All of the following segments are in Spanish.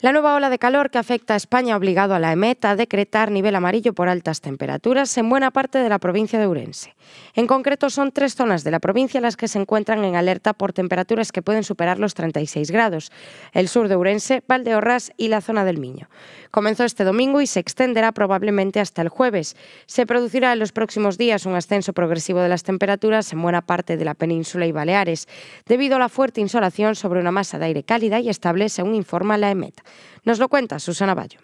La nueva ola de calor que afecta a España ha obligado a la EMET a decretar nivel amarillo por altas temperaturas en buena parte de la provincia de Urense. En concreto, son tres zonas de la provincia las que se encuentran en alerta por temperaturas que pueden superar los 36 grados: el sur de Urense, Valdeorras y la zona del Miño. Comenzó este domingo y se extenderá probablemente hasta el jueves. Se producirá en los próximos días un ascenso progresivo de las temperaturas en buena parte de la península y Baleares, debido a la fuerte insolación sobre una masa de aire cálida y estable, según informa la EMET. Nos lo cuenta Susana Bayo.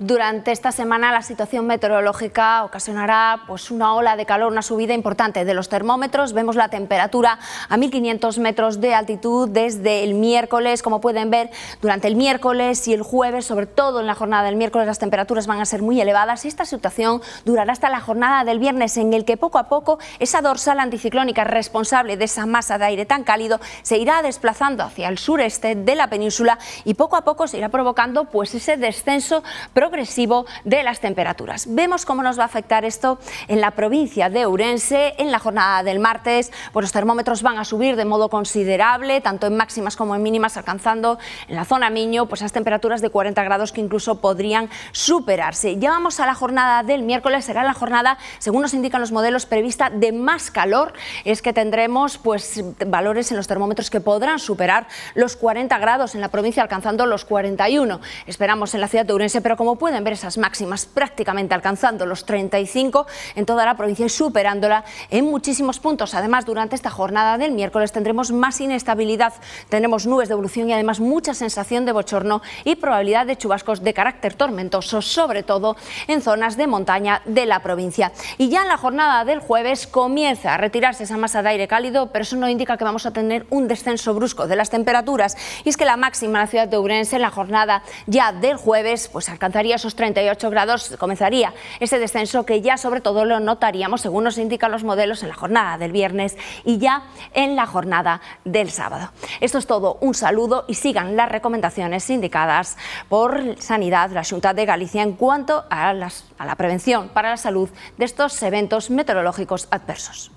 Durante esta semana la situación meteorológica ocasionará pues, una ola de calor, una subida importante de los termómetros. Vemos la temperatura a 1.500 metros de altitud desde el miércoles. Como pueden ver, durante el miércoles y el jueves, sobre todo en la jornada del miércoles, las temperaturas van a ser muy elevadas y esta situación durará hasta la jornada del viernes, en el que poco a poco esa dorsal anticiclónica responsable de esa masa de aire tan cálido se irá desplazando hacia el sureste de la península y poco a poco se irá provocando pues, ese descenso progresivo de las temperaturas. Vemos cómo nos va a afectar esto en la provincia de Urense. En la jornada del martes, pues los termómetros van a subir de modo considerable, tanto en máximas como en mínimas, alcanzando en la zona Miño pues las temperaturas de 40 grados que incluso podrían superarse. Ya vamos a la jornada del miércoles, será la jornada, según nos indican los modelos, prevista de más calor. Es que tendremos pues valores en los termómetros que podrán superar los 40 grados en la provincia, alcanzando los 41. Esperamos en la ciudad de Urense, pero como pueden ver esas máximas prácticamente alcanzando los 35 en toda la provincia y superándola en muchísimos puntos. Además, durante esta jornada del miércoles tendremos más inestabilidad, tendremos nubes de evolución y además mucha sensación de bochorno y probabilidad de chubascos de carácter tormentoso, sobre todo en zonas de montaña de la provincia. Y ya en la jornada del jueves comienza a retirarse esa masa de aire cálido, pero eso no indica que vamos a tener un descenso brusco de las temperaturas. Y es que la máxima en la ciudad de Ourense en la jornada ya del jueves pues alcanzaría esos 38 grados, comenzaría ese descenso que ya sobre todo lo notaríamos, según nos indican los modelos, en la jornada del viernes y ya en la jornada del sábado. Esto es todo, un saludo y sigan las recomendaciones indicadas por Sanidad, la Junta de Galicia, en cuanto a, a la prevención para la salud de estos eventos meteorológicos adversos.